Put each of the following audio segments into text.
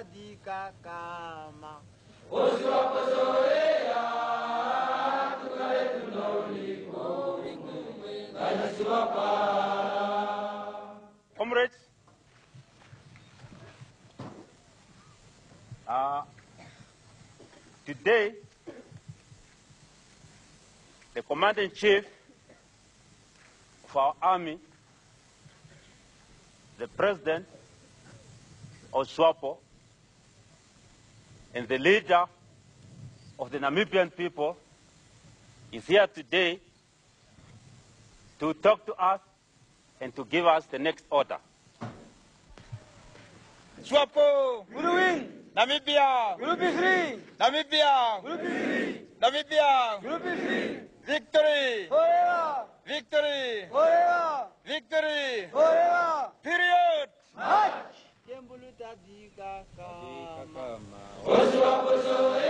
Kakama. Comrades, uh, today, the Commander in Chief of our army, the President of SWAPO, and the leader of the Namibian people is here today to talk to us and to give us the next order. SWAPO! Guruwin! Namibia! Gurupifri! Namibia! Gurupifri! Namibia! Gurupifri! Victory! Forever! Victory! Forever! Victory! Forever! Period! March! Sadika Kama. Osho, osho,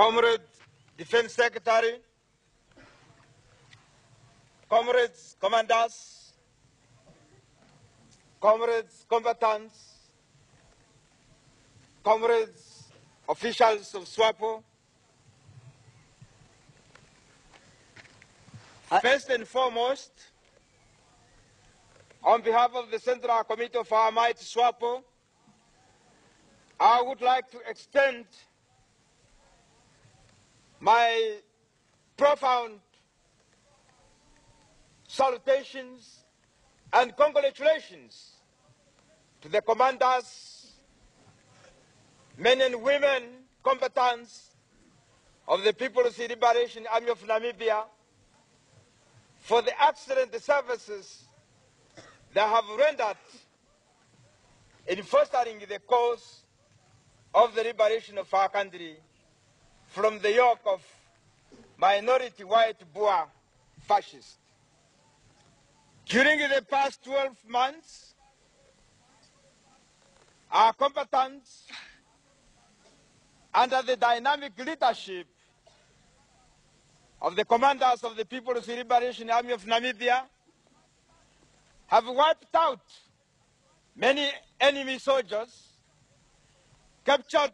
Comrade Defense Secretary, comrades, commanders, comrades, combatants, comrades, officials of SWAPO. First and foremost, on behalf of the Central Committee of Our Might SWAPO, I would like to extend my profound salutations and congratulations to the commanders, men and women, combatants of the People's Liberation Army of Namibia for the excellent services they have rendered in fostering the cause of the liberation of our country from the yoke of minority white Boer fascists. During the past 12 months, our combatants, under the dynamic leadership of the commanders of the People's Liberation Army of Namibia, have wiped out many enemy soldiers, captured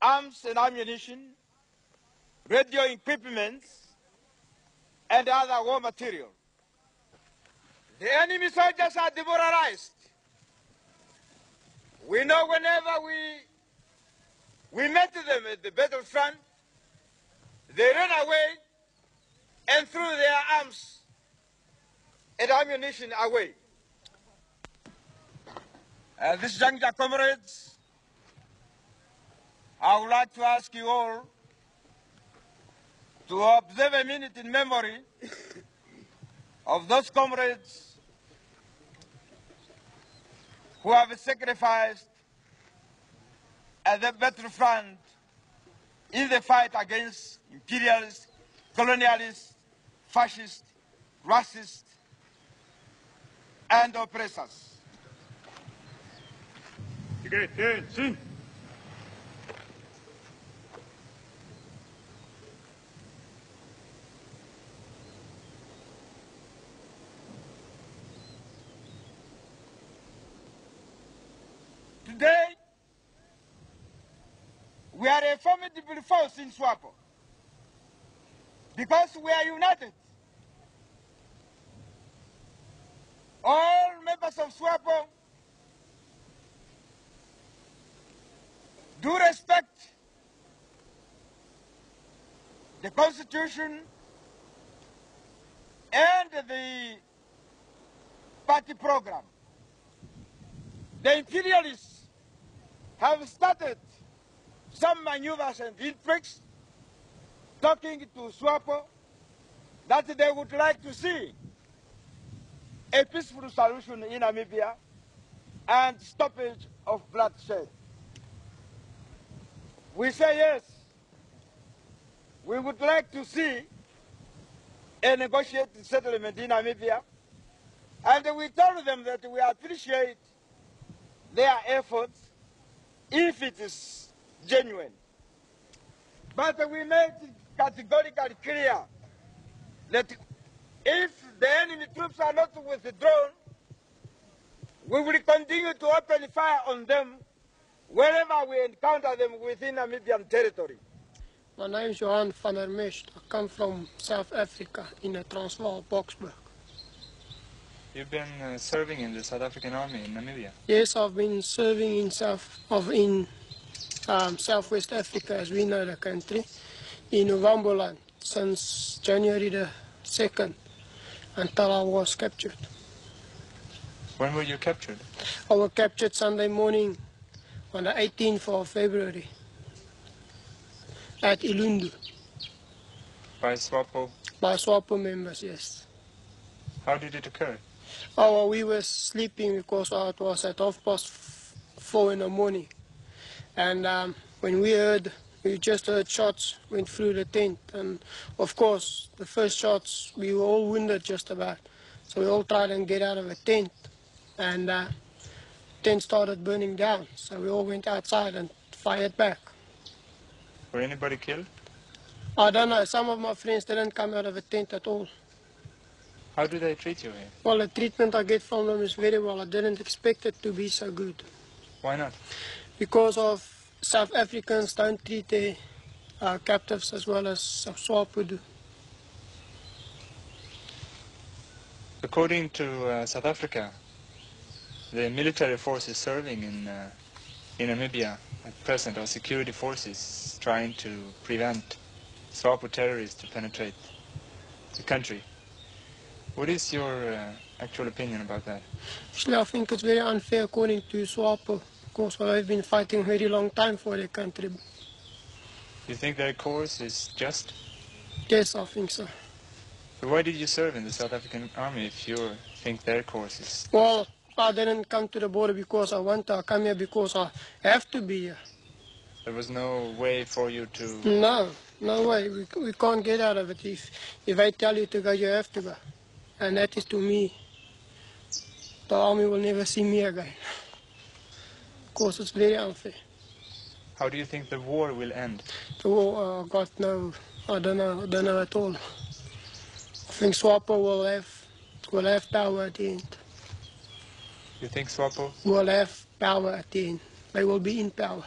arms and ammunition, radio equipment, and other war material. The enemy soldiers are demoralized. We know whenever we, we met them at the battlefront, they ran away and threw their arms and ammunition away. Uh, this juncture, comrades, I would like to ask you all to observe a minute in memory of those comrades who have sacrificed at the battlefront in the fight against imperialists, colonialists, fascists, racists, and oppressors. We are a formidable force in SWAPO because we are united. All members of SWAPO do respect the Constitution and the party program. The imperialists have started some maneuvers and intrigues talking to SWAPO that they would like to see a peaceful solution in Namibia and stoppage of bloodshed. We say yes. We would like to see a negotiated settlement in Namibia. And we told them that we appreciate their efforts if it is genuine. But we made it categorically clear that if the enemy troops are not withdrawn, we will continue to open fire on them wherever we encounter them within Namibian territory. My name is Johan van der Mest. I come from South Africa in the Transvaal, Boksburg. You've been uh, serving in the South African Army in Namibia. Yes, I've been serving in South of in um, Southwest Africa, as we know the country, in Ovamboland since January the second, until I was captured. When were you captured? I was captured Sunday morning on the 18th of February at Ilundu By SWAPO? by SWAPO members. Yes. How did it occur? Oh, well, we were sleeping because it was at half past four in the morning. And um, when we heard, we just heard shots went through the tent. And of course, the first shots, we were all wounded just about. So we all tried and get out of the tent. And uh, tent started burning down. So we all went outside and fired back. Were anybody killed? I don't know, some of my friends didn't come out of the tent at all. How do they treat you here? Well, the treatment I get from them is very well. I didn't expect it to be so good. Why not? Because of South Africans don't treat their uh, captives as well as SWAPO do. According to uh, South Africa, the military forces serving in, uh, in Namibia at present are security forces trying to prevent SWAPO terrorists to penetrate the country. What is your uh, actual opinion about that? Actually, I think it's very unfair according to SWAPO well, they've been fighting a very long time for their country. You think their course is just? Yes, I think so. But why did you serve in the South African army if you think their course is? Well, I didn't come to the border because I want to. I come here because I have to be here. There was no way for you to. No, no way. We, we can't get out of it. If, if I tell you to go, you have to go. And that is to me. The army will never see me again. Of course, it's very unfair. How do you think the war will end? The war, uh, God, no, I don't know, I don't know at all. I think SWAPO will have, will have power at the end. You think SWAPO? Will have power at the end. They will be in power.